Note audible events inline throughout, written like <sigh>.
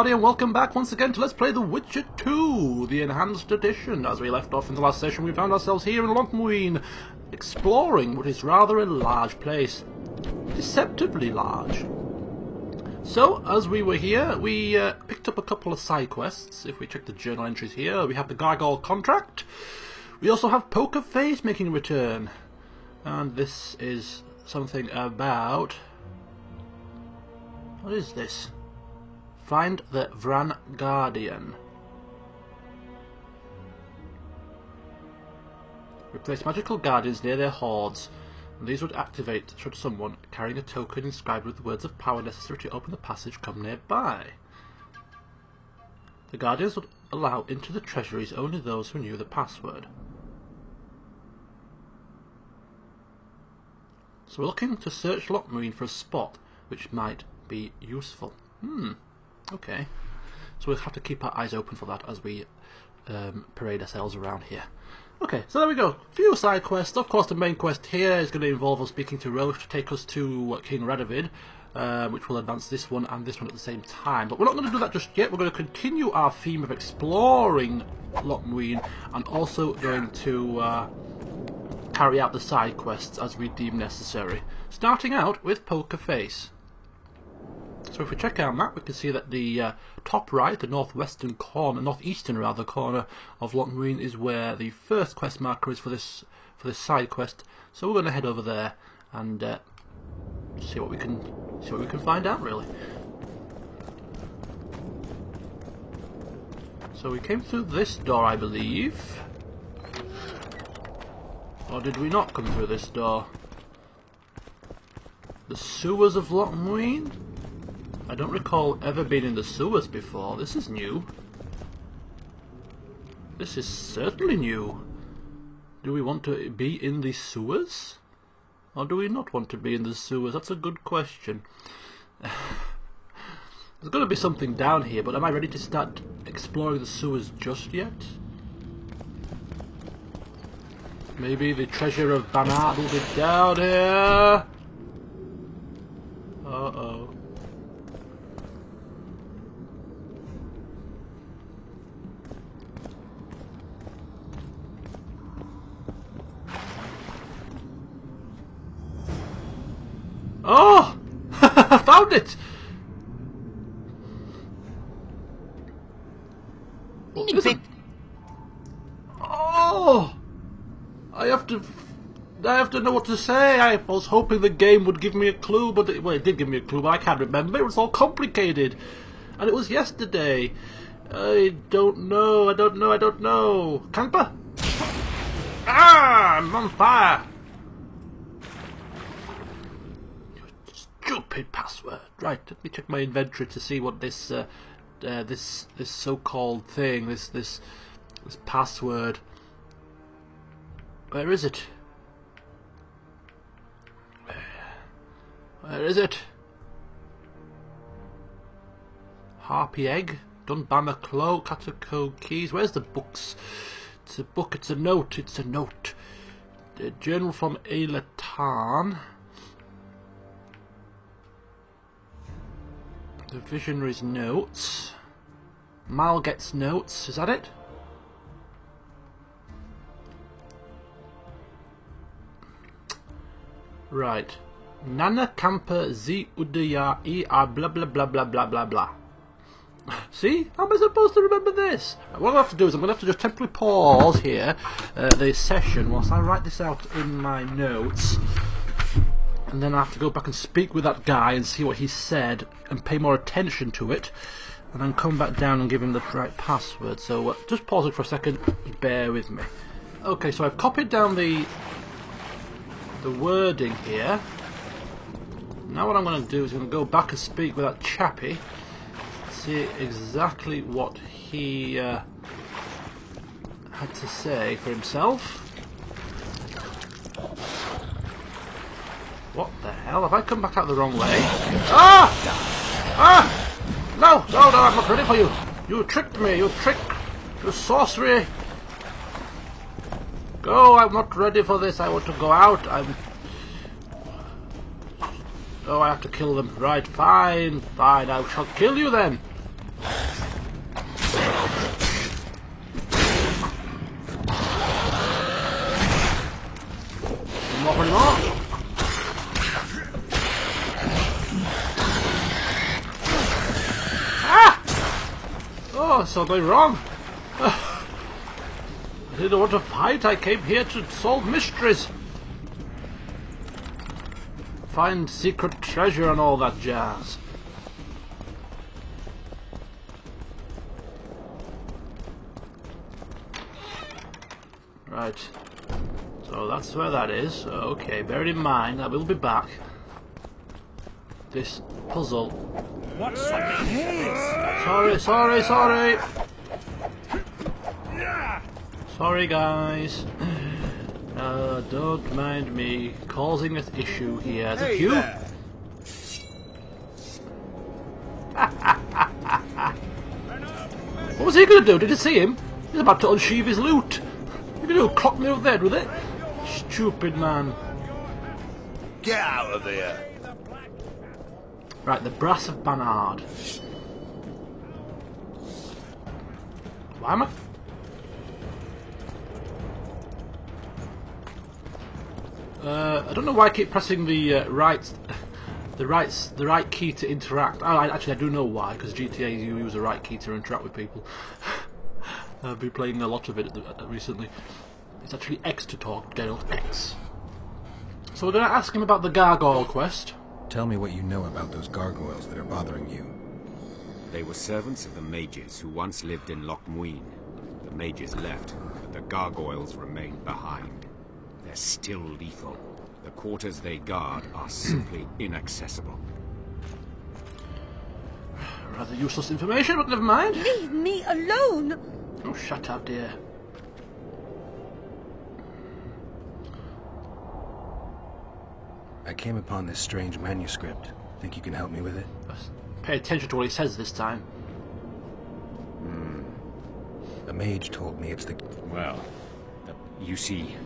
everybody, and welcome back once again to Let's Play The Witcher 2, the Enhanced Edition. As we left off in the last session, we found ourselves here in Loc Muinne, exploring what is rather a large place. Deceptively large. So, as we were here, we uh, picked up a couple of side quests. If we check the journal entries here, we have the Gargoyle contract. We also have Poker Face making a return. And this is something about... What is this? Find the Vran Guardian. Replace magical guardians near their hordes. These would activate should someone carrying a token inscribed with the words of power necessary to open the passage come nearby. The guardians would allow into the treasuries only those who knew the password. So we're looking to search Lochmarine for a spot which might be useful. Hmm. Okay. So we'll have to keep our eyes open for that as we um, parade ourselves around here. Okay, so there we go. Few side quests. Of course, the main quest here is going to involve us speaking to Roche to take us to King Radovid, uh, which will advance this one and this one at the same time. But we're not going to do that just yet. We're going to continue our theme of exploring Loc Muinne and also going to uh, carry out the side quests as we deem necessary. Starting out with Poker Face. So if we check our map, we can see that the uh, top right, the northwestern corner, northeastern rather corner of Lochmarine is where the first quest marker is for this for this side quest. So we're going to head over there and uh, see what we can see what we can find out really. So we came through this door, I believe. Or did we not come through this door? The sewers of Lochmarine? I don't recall ever being in the sewers before. This is new. This is certainly new. Do we want to be in the sewers? Or do we not want to be in the sewers? That's a good question. <sighs> There's got to be something down here, but am I ready to start exploring the sewers just yet? Maybe the treasure of Banat will be down here. Uh-oh. Oh! I found it! It? Oh! I have to... I have to know what to say. I was hoping the game would give me a clue, but it, well, it did give me a clue, but I can't remember. It was all complicated. And it was yesterday. I don't know, I don't know, I don't know. Camper? Ah! I'm on fire! Stupid password. Right, let me check my inventory to see what this uh, uh, this this so-called thing, this this this password. Where is it? Where is it? Harpy egg, Dunbama cloak, Catacomb keys. Where's the books? It's a book. It's a note. It's a note. A journal from Elatan. The Visionary's notes. Malget's notes, is that it? Right. Nana Kampa Z Udaya E R blah blah blah blah blah blah blah. <laughs> See? How am I supposed to remember this? What I have to do is I'm going to have to just temporarily pause here, uh, the session, whilst I write this out in my notes and then I have to go back and speak with that guy and see what he said and pay more attention to it and then come back down and give him the right password. So uh, just pause it for a second, bear with me. Okay, so I've copied down the the wording here. Now what I'm going to do is I'm going to go back and speak with that chappie, see exactly what he uh, had to say for himself. What the hell? Have I come back out the wrong way? Ah! Ah! No! No, no, I'm not ready for you! You tricked me! You trick! You sorcery! Go! I'm not ready for this! I want to go out! I'm... Oh, I have to kill them. Right, fine, fine. I shall kill you then! What's going wrong? <sighs> I didn't want to fight. I came here to solve mysteries. Find secret treasure and all that jazz. Right. So that's where that is. Okay, bear it in mind, I will be back. This puzzle. Case? Sorry, sorry, sorry! Sorry, guys. Uh, don't mind me causing an issue here. Hey you. What was he going to do? Did you see him? He's about to unsheath his loot. You going to clock me over the head with it? Stupid man. Get out of here. Right, the Brass of Banard. Why am I... Uh, I don't know why I keep pressing the uh, right, the right, the right key to interact. I, I- actually, I do know why, because GTA you use the right key to interact with people. <laughs> I've been playing a lot of it recently. It's actually X to talk, Geralt X. So we're going to ask him about the Gargoyle quest. Tell me what you know about those gargoyles that are bothering you. They were servants of the mages who once lived in Loc Muinne. The mages left, but the gargoyles remained behind. They're still lethal. The quarters they guard are simply <clears throat> inaccessible. Rather useless information, but never mind. Leave me alone! Oh, shut up, dear. I came upon this strange manuscript. Think you can help me with it? Pay attention to what he says this time. Hmm. A mage told me it's the... Well, you see,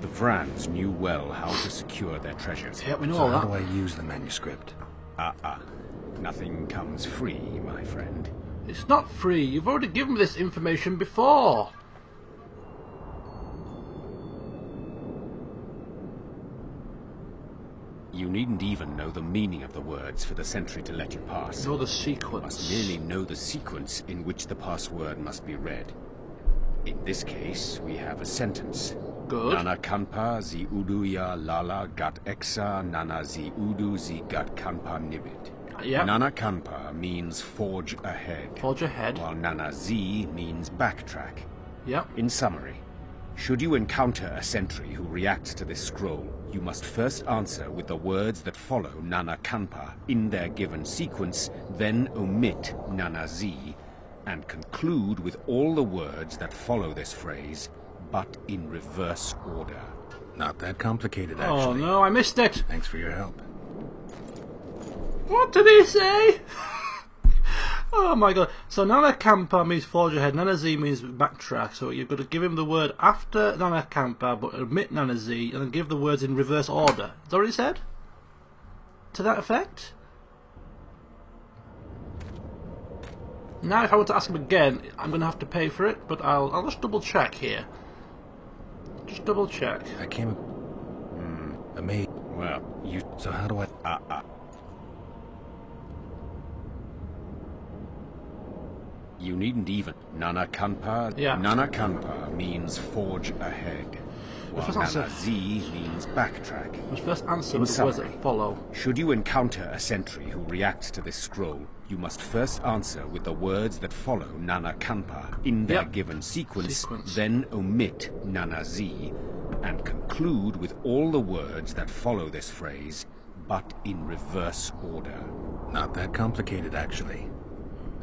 the Vrans knew well how to secure their treasures. Yeah, we know So all how that. do I use the manuscript? Uh-uh. Nothing comes free, my friend. It's not free. You've already given me this information before. You needn't even know the meaning of the words for the sentry to let you pass. Know the sequence. must merely know the sequence in which the password must be read. In this case, we have a sentence. Good. Nana kanpa zi udu ya lala gat exa nana zi udu zi gat kanpa nibit. Yeah. Nana kanpa means forge ahead, Forge ahead. while nana zi means backtrack. Yep. In summary, should you encounter a sentry who reacts to this scroll, you must first answer with the words that follow Nana Kanpa in their given sequence, then omit Nana Z, and conclude with all the words that follow this phrase, but in reverse order. Not that complicated, oh, actually. Oh no, I missed it. Thanks for your help. What did he say? Oh my god. So Nana Kampa means forge ahead, Nana Z means backtrack. So you've got to give him the word after Nana Kampa, but omit Nana Z, and then give the words in reverse order. Is that what he said? To that effect? Now, if I were to ask him again, I'm going to have to pay for it, but I'll, I'll just double check here. Just double check. I came... Hmm. A mage... Well, you. So how do I... Uh, uh. You needn't even. Nana Kanpa. Yeah. Nana Kanpa means forge ahead. While If it's not Nana Z means backtrack. Must first answer In with the words that follow. Should you encounter a sentry who reacts to this scroll, you must first answer with the words that follow Nana Kanpa in their Yep. given sequence, Sequence. then omit Nana Z, and conclude with all the words that follow this phrase, but in reverse order. Not that complicated, actually.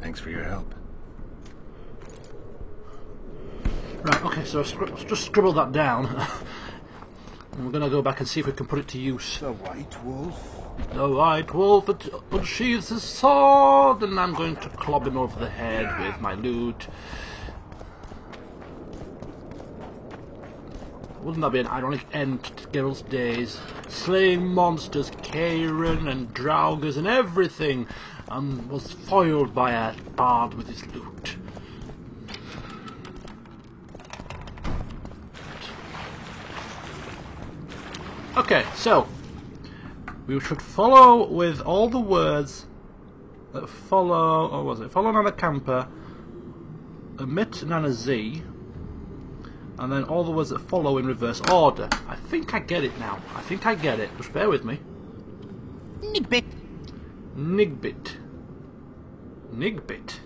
Thanks for your help. Right, okay, so scri- just scribble that down. <laughs> and we're going to go back and see if we can put it to use. The White Wolf. The white wolf unsheathes his sword, and I'm going to club him over the head with my loot. Wouldn't that be an ironic end to Geralt's days? Slaying monsters, Kayran and Draugrs and everything, and was foiled by a bard with his loot. Okay, so we should follow with all the words that follow. Or was it follow Nana Camper? omit Nana Z, and then all the words that follow in reverse order. I think I get it now. I think I get it. Just bear with me. Nigbit. Nigbit. Nigbit.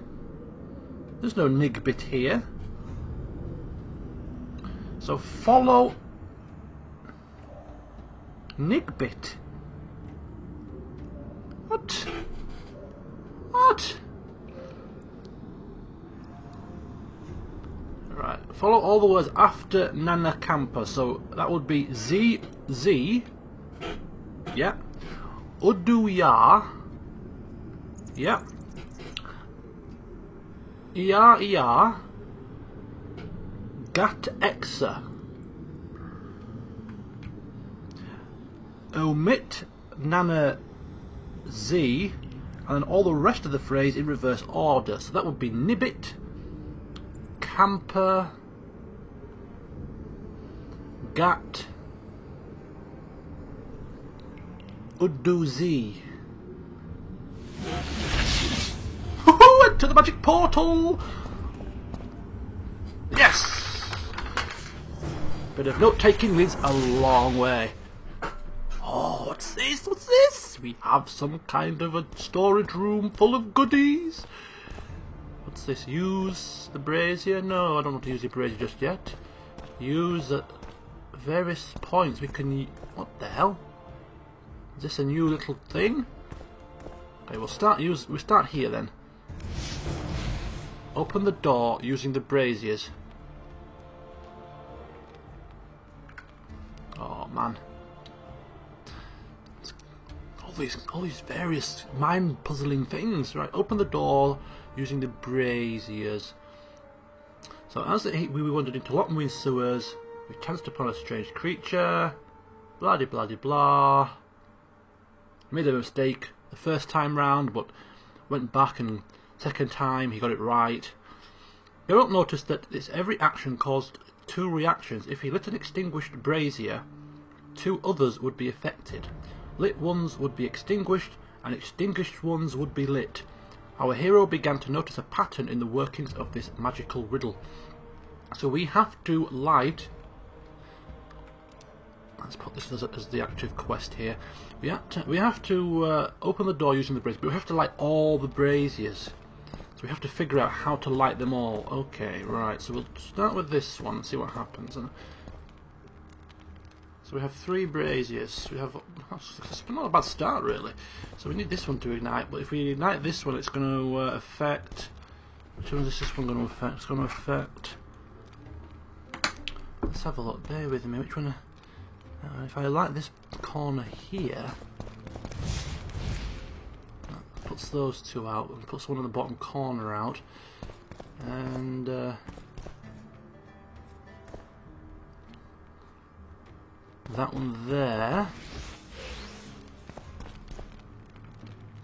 There's no Nigbit here. So follow Nigbit. What? What? Right. Follow all the words after Nana Kampa. So that would be Z Z. Yeah. Uduya. Yeah. Ia Ia. Gat Exa. Omit Nana Z. And then all the rest of the phrase in reverse order. So that would be Nibbit. Camper. Gat. Uduzi. To the magic portal! Yes! Bit of note taking leads a long way. Oh, what's this? What's this? We have some kind of a storage room full of goodies. What's this? Use the brazier? No, I don't want to use the brazier just yet. Use various points. We can. What the hell? Is this a new little thing? Okay, we'll start use. We start here then. Open the door using the braziers. Oh man. These, all these various mind-puzzling things. Right, open the door using the braziers. So as we wandered into Lockmarine sewers, we chanced upon a strange creature. Blah de blah de blah. Made a mistake the first time round, but went back and second time he got it right. You will notice that its every action caused two reactions. If he lit an extinguished brazier, two others would be affected. Lit ones would be extinguished, and extinguished ones would be lit. Our hero began to notice a pattern in the workings of this magical riddle. So we have to light. Let's put this as, as the active quest here. We have to, we have to uh, open the door using the brazier, but we have to light all the braziers. So we have to figure out how to light them all. Okay, right. So we'll start with this one and see what happens. And we have three braziers. We have not a bad start really. So we need this one to ignite. But if we ignite this one, it's going to uh, affect. Which one is this one going to affect? It's going to affect. Let's have a look. Bear with me. Which one? Uh, if I light this corner here, puts those two out and puts one in the bottom corner out. That one there.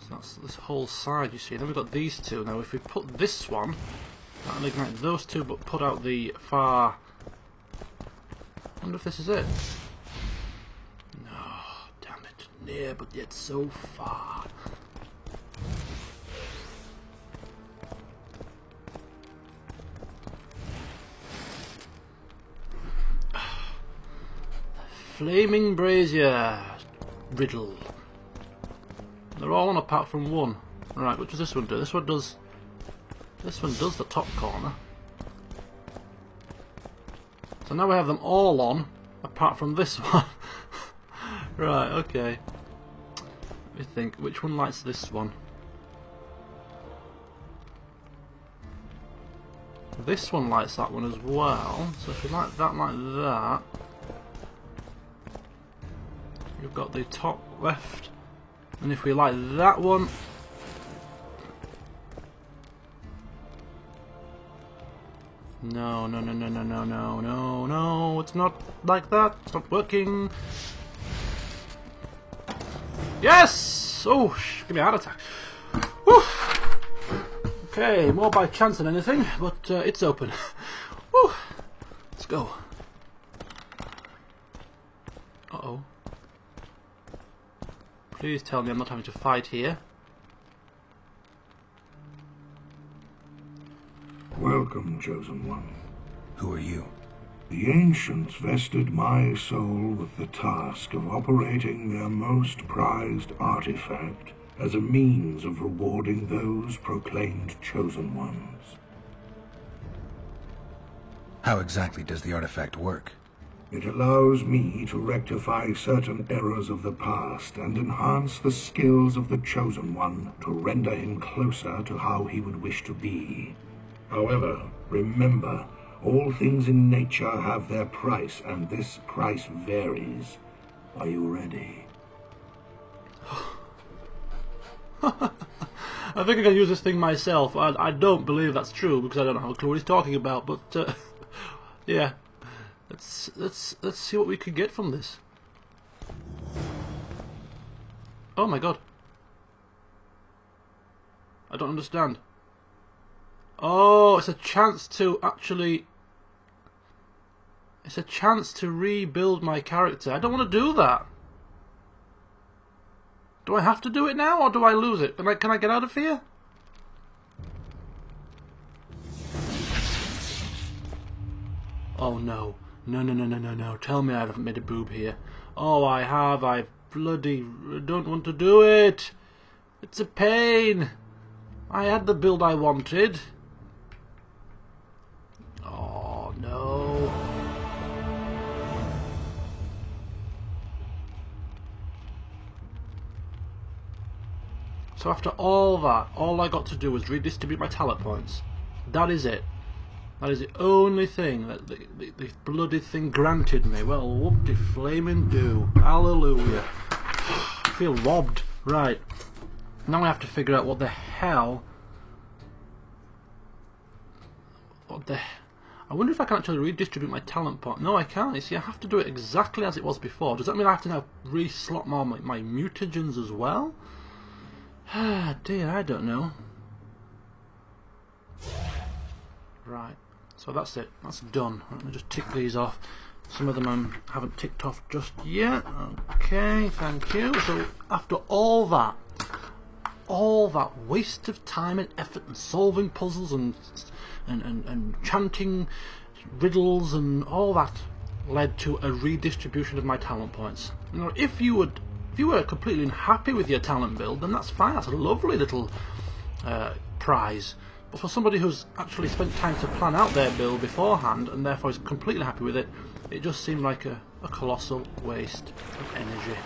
So that's this whole side, you see. Then we've got these two. Now, if we put this one, that'll ignite those two, but put out the far. I wonder if this is it. No, damn it. Near, but yet so far. Flaming brazier riddle. They're all on apart from one. Right, what does this one do? This one does. This one does the top corner. So now we have them all on, apart from this <laughs> one. right, okay. Let me think. Which one lights this one? This one lights that one as well. So if you like that like that, You've got the top left, and if we like that one, no, no, no, no, no, no, no, no, no, it's not like that. It's not working. Yes! Oh, sh- give me a heart attack. Whew. Okay, more by chance than anything, but uh, it's open. Whew. Let's go. Uh oh. Please tell me I'm not having to fight here. Welcome, Chosen One. Who are you? The ancients vested my soul with the task of operating their most prized artifact as a means of rewarding those proclaimed Chosen Ones. How exactly does the artifact work? It allows me to rectify certain errors of the past and enhance the skills of the Chosen One to render him closer to how he would wish to be. However, remember, all things in nature have their price, and this price varies. Are you ready? <laughs> I think I can use this thing myself. I, I don't believe that's true because I don't know how clue he's talking about. But uh, <laughs> yeah, let's let's let's see what we can get from this. Oh my god! I don't understand. Oh, it's a chance to actually. It's a chance to rebuild my character. I don't want to do that. Do I have to do it now, or do I lose it? Can I, can I get out of here? Oh no. No, no, no, no, no, no. Tell me I haven't made a boob here. Oh, I have. I bloody don't want to do it. It's a pain. I had the build I wanted. Oh, no. So after all that, all I got to do was redistribute my talent points. That is it. That is the only thing that the, the, the bloody thing granted me. Well, whoop de flaming do. Hallelujah. I <sighs> feel robbed. Right. Now I have to figure out what the hell... What the... I wonder if I can actually redistribute my talent pot. No, I can't. You see, I have to do it exactly as it was before. Does that mean I have to now re-slot my, my mutagens as well? <sighs> Ah, dear, I don't know. Right, so that's it. That's done. Let me just tick these off. Some of them I haven't ticked off just yet. Okay, thank you. So after all that, all that waste of time and effort and solving puzzles and and, and, and chanting riddles and all that led to a redistribution of my talent points. You know, if you would if you were completely unhappy with your talent build, then that's fine. That's a lovely little uh, prize. But for somebody who's actually spent time to plan out their build beforehand and therefore is completely happy with it, it just seemed like a, a colossal waste of energy.